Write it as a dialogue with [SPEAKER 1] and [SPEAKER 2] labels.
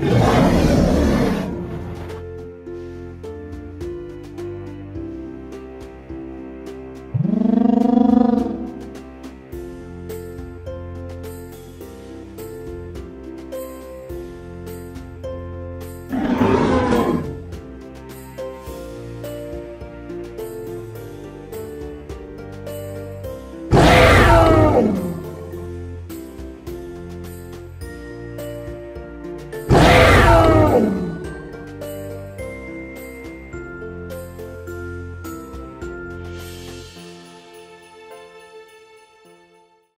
[SPEAKER 1] Yeah.